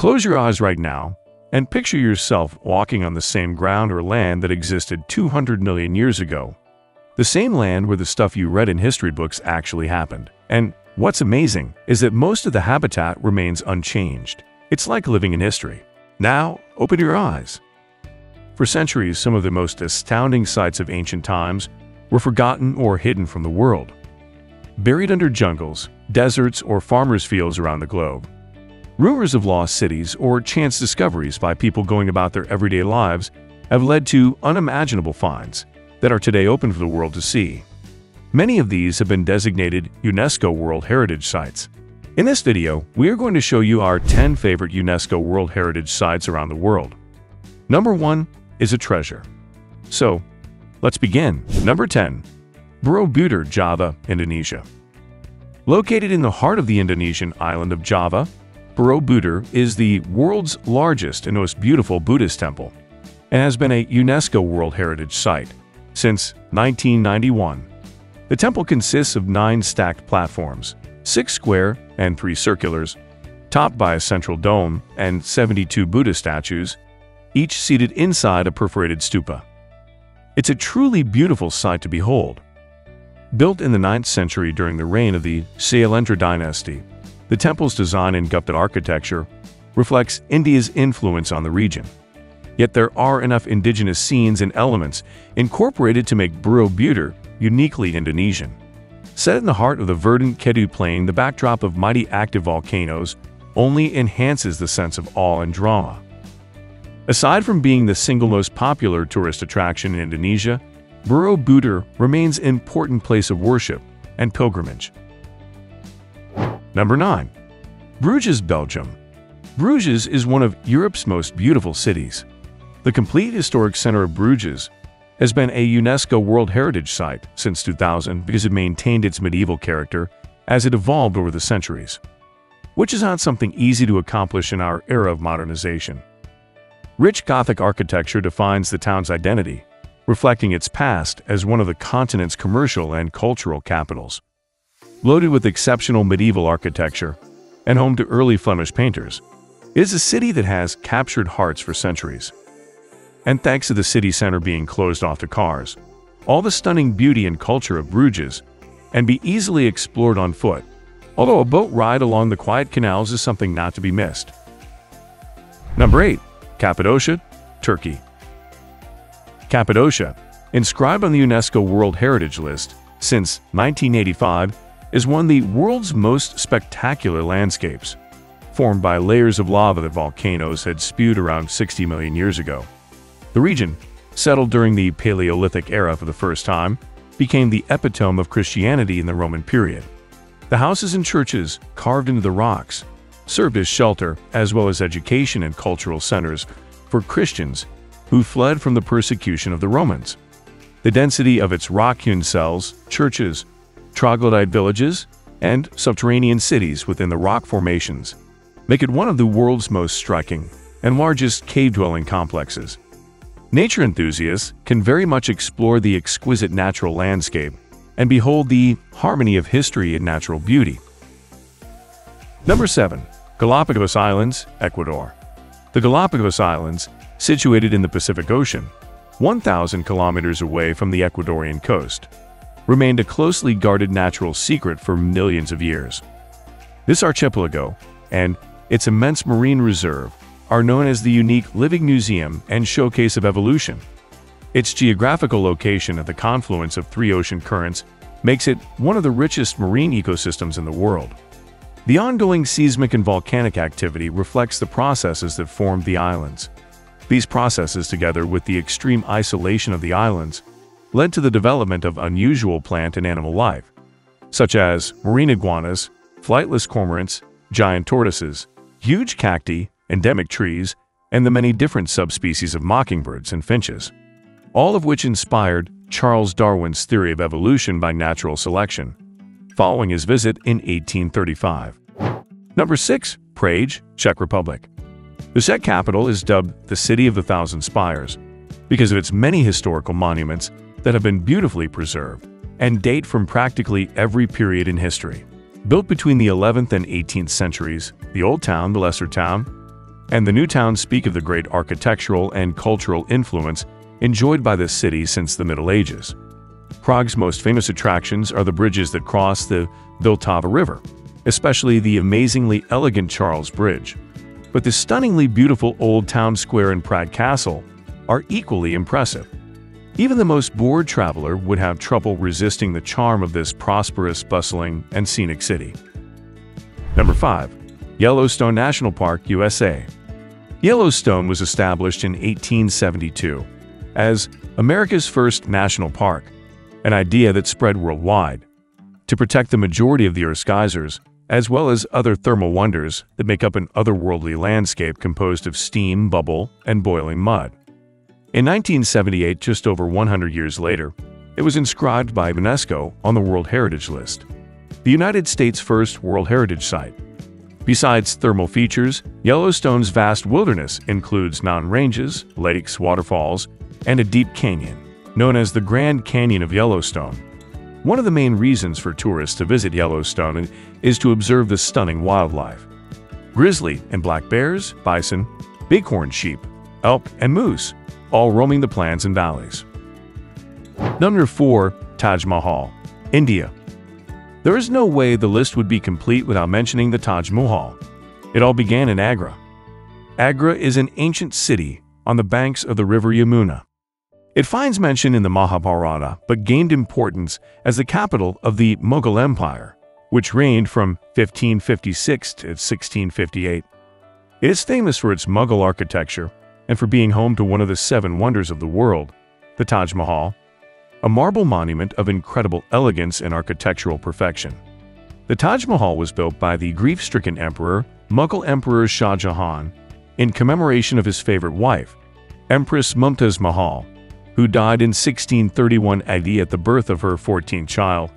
Close your eyes right now and picture yourself walking on the same ground or land that existed 200 million years ago. The same land where the stuff you read in history books actually happened. And what's amazing is that most of the habitat remains unchanged. It's like living in history. Now, open your eyes. For centuries, some of the most astounding sights of ancient times were forgotten or hidden from the world. Buried under jungles, deserts, or farmers' fields around the globe, Rumors of lost cities or chance discoveries by people going about their everyday lives have led to unimaginable finds that are today open for the world to see. Many of these have been designated UNESCO World Heritage Sites. In this video, we are going to show you our 10 favorite UNESCO World Heritage Sites around the world. Number 1 is a treasure. So, let's begin. Number 10. Borobudur, Java, Indonesia. Located in the heart of the Indonesian island of Java, Borobudur is the world's largest and most beautiful Buddhist temple and has been a UNESCO World Heritage Site since 1991. The temple consists of nine stacked platforms, six square and three circulars, topped by a central dome and 72 Buddha statues, each seated inside a perforated stupa. It's a truly beautiful sight to behold. Built in the 9th century during the reign of the Sailendra dynasty, the temple's design and Gupta architecture reflects India's influence on the region. Yet there are enough indigenous scenes and elements incorporated to make Borobudur uniquely Indonesian. Set in the heart of the verdant Kedu Plain, the backdrop of mighty active volcanoes only enhances the sense of awe and drama. Aside from being the single most popular tourist attraction in Indonesia, Borobudur remains an important place of worship and pilgrimage. Number 9. Bruges, Belgium. Bruges is one of Europe's most beautiful cities. The complete historic center of Bruges has been a UNESCO World Heritage Site since 2000 because it maintained its medieval character as it evolved over the centuries, which is not something easy to accomplish in our era of modernization. Rich Gothic architecture defines the town's identity, reflecting its past as one of the continent's commercial and cultural capitals. Loaded with exceptional medieval architecture and home to early Flemish painters, is a city that has captured hearts for centuries. And thanks to the city center being closed off to cars, all the stunning beauty and culture of Bruges and be easily explored on foot, although a boat ride along the quiet canals is something not to be missed. Number 8. Cappadocia, Turkey Cappadocia, inscribed on the UNESCO World Heritage List since 1985, is one of the world's most spectacular landscapes, formed by layers of lava that volcanoes had spewed around 60 million years ago. The region, settled during the Paleolithic era for the first time, became the epitome of Christianity in the Roman period. The houses and churches, carved into the rocks, served as shelter as well as education and cultural centers for Christians who fled from the persecution of the Romans. The density of its rock-hewn cells, churches, troglodyte villages, and subterranean cities within the rock formations make it one of the world's most striking and largest cave-dwelling complexes. Nature enthusiasts can very much explore the exquisite natural landscape and behold the harmony of history and natural beauty. Number 7. Galapagos Islands, Ecuador The Galapagos Islands, situated in the Pacific Ocean, 1,000 kilometers away from the Ecuadorian coast, remained a closely guarded natural secret for millions of years. This archipelago and its immense marine reserve are known as the unique living museum and showcase of evolution. Its geographical location at the confluence of three ocean currents makes it one of the richest marine ecosystems in the world. The ongoing seismic and volcanic activity reflects the processes that formed the islands. These processes, together with the extreme isolation of the islands, led to the development of unusual plant and animal life, such as marine iguanas, flightless cormorants, giant tortoises, huge cacti, endemic trees, and the many different subspecies of mockingbirds and finches, all of which inspired Charles Darwin's theory of evolution by natural selection, following his visit in 1835. Number 6. Prague, Czech Republic The Czech capital is dubbed the City of the Thousand Spires because of its many historical monuments that have been beautifully preserved and date from practically every period in history. Built between the 11th and 18th centuries, the Old Town, the Lesser Town, and the new Town speak of the great architectural and cultural influence enjoyed by this city since the Middle Ages. Prague's most famous attractions are the bridges that cross the Vltava River, especially the amazingly elegant Charles Bridge. But the stunningly beautiful Old Town Square and Prague Castle are equally impressive. Even the most bored traveler would have trouble resisting the charm of this prosperous, bustling, and scenic city. Number 5. Yellowstone National Park, USA Yellowstone was established in 1872 as America's first national park, an idea that spread worldwide. To protect the majority of the Earth's geysers, as well as other thermal wonders that make up an otherworldly landscape composed of steam, bubble, and boiling mud. In 1978, just over 100 years later, it was inscribed by UNESCO on the World Heritage List, the United States' first World Heritage Site. Besides thermal features, Yellowstone's vast wilderness includes mountain ranges, lakes, waterfalls, and a deep canyon, known as the Grand Canyon of Yellowstone. One of the main reasons for tourists to visit Yellowstone is to observe the stunning wildlife. Grizzly and black bears, bison, bighorn sheep, elk, and moose, all roaming the plains and valleys. Number 4. Taj Mahal, India. There is no way the list would be complete without mentioning the Taj Mahal. It all began in Agra. Agra is an ancient city on the banks of the river Yamuna. It finds mention in the Mahabharata but gained importance as the capital of the Mughal Empire, which reigned from 1556 to 1658. It is famous for its Mughal architecture and for being home to one of the seven wonders of the world, the Taj Mahal, a marble monument of incredible elegance and architectural perfection. The Taj Mahal was built by the grief-stricken emperor, Mughal Emperor Shah Jahan, in commemoration of his favorite wife, Empress Mumtaz Mahal, who died in 1631 AD at the birth of her 14th child.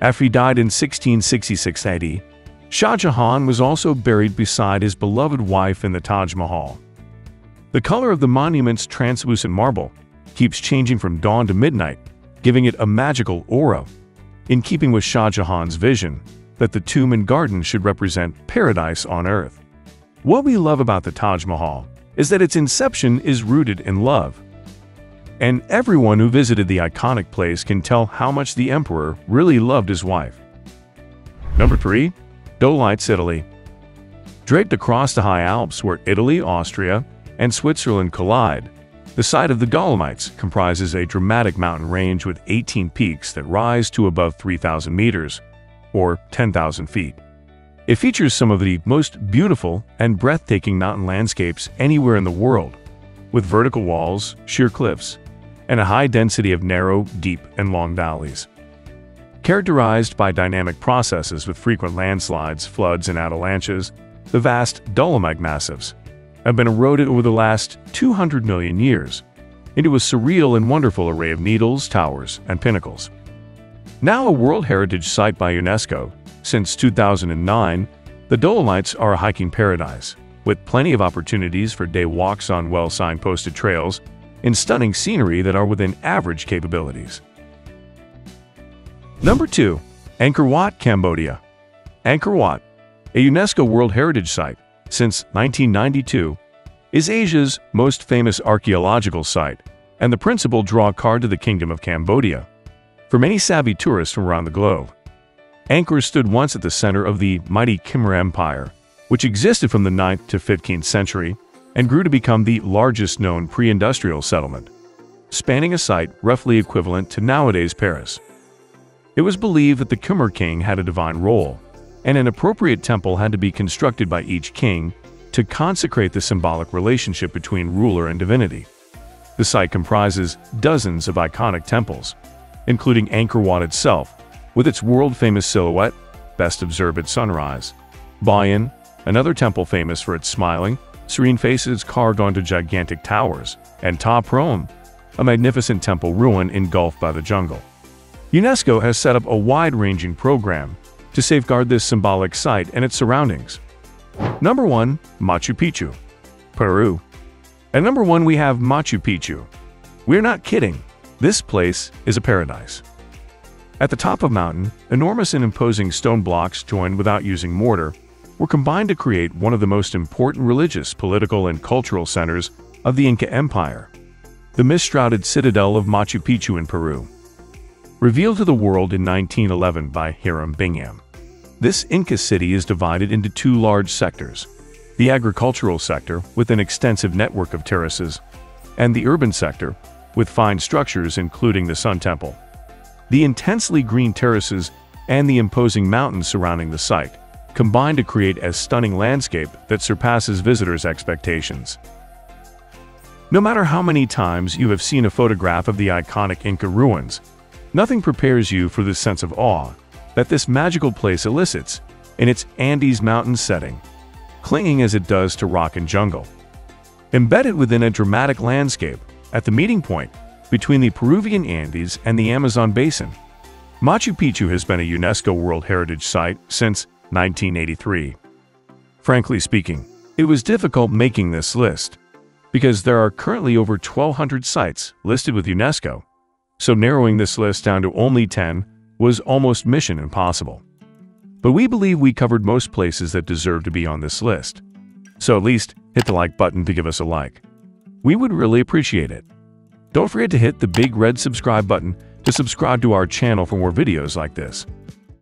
After he died in 1666 AD, Shah Jahan was also buried beside his beloved wife in the Taj Mahal. The color of the monument's translucent marble keeps changing from dawn to midnight, giving it a magical aura, in keeping with Shah Jahan's vision that the tomb and garden should represent paradise on earth. What we love about the Taj Mahal is that its inception is rooted in love and everyone who visited the iconic place can tell how much the emperor really loved his wife. Number 3. Dolomites, Italy Draped across the high Alps where Italy, Austria, and Switzerland collide, the site of the Dolomites comprises a dramatic mountain range with 18 peaks that rise to above 3,000 meters, or 10,000 feet. It features some of the most beautiful and breathtaking mountain landscapes anywhere in the world, with vertical walls, sheer cliffs, and a high density of narrow, deep, and long valleys. Characterized by dynamic processes with frequent landslides, floods, and avalanches, the vast Dolomite massifs have been eroded over the last 200 million years into a surreal and wonderful array of needles, towers, and pinnacles. Now a World Heritage Site by UNESCO, since 2009, the Dolomites are a hiking paradise, with plenty of opportunities for day walks on well-signposted trails and stunning scenery that are within average capabilities. Number 2. Angkor Wat, Cambodia Angkor Wat, a UNESCO World Heritage Site since 1992, is Asia's most famous archaeological site and the principal draw card to the Kingdom of Cambodia for many savvy tourists from around the globe. Angkor stood once at the center of the mighty Khmer Empire, which existed from the 9th to 15th century and grew to become the largest known pre-industrial settlement, spanning a site roughly equivalent to nowadays Paris. It was believed that the Khmer king had a divine role, and an appropriate temple had to be constructed by each king to consecrate the symbolic relationship between ruler and divinity. The site comprises dozens of iconic temples, including Angkor Wat itself, with its world-famous silhouette, best observed at sunrise. Bayon, another temple famous for its smiling, serene faces carved onto gigantic towers, and Ta Prohm, a magnificent temple ruin engulfed by the jungle. UNESCO has set up a wide-ranging program to safeguard this symbolic site and its surroundings. Number 1. Machu Picchu, Peru. At number 1 we have Machu Picchu. We're not kidding, this place is a paradise. At the top of mountain, enormous and imposing stone blocks joined without using mortar were combined to create one of the most important religious, political, and cultural centers of the Inca Empire, the mist-shrouded citadel of Machu Picchu in Peru. Revealed to the world in 1911 by Hiram Bingham, this Inca city is divided into two large sectors, the agricultural sector with an extensive network of terraces, and the urban sector with fine structures including the Sun Temple. The intensely green terraces and the imposing mountains surrounding the site combine to create a stunning landscape that surpasses visitors' expectations. No matter how many times you have seen a photograph of the iconic Inca ruins, nothing prepares you for the sense of awe that this magical place elicits in its Andes mountain setting, clinging as it does to rock and jungle. Embedded within a dramatic landscape, at the meeting point between the Peruvian Andes and the Amazon basin, Machu Picchu has been a UNESCO World Heritage Site since 1983. Frankly speaking, it was difficult making this list, because there are currently over 1,200 sites listed with UNESCO, so narrowing this list down to only 10 was almost mission impossible. But we believe we covered most places that deserve to be on this list. So at least hit the like button to give us a like. We would really appreciate it. Don't forget to hit the big red subscribe button to subscribe to our channel for more videos like this.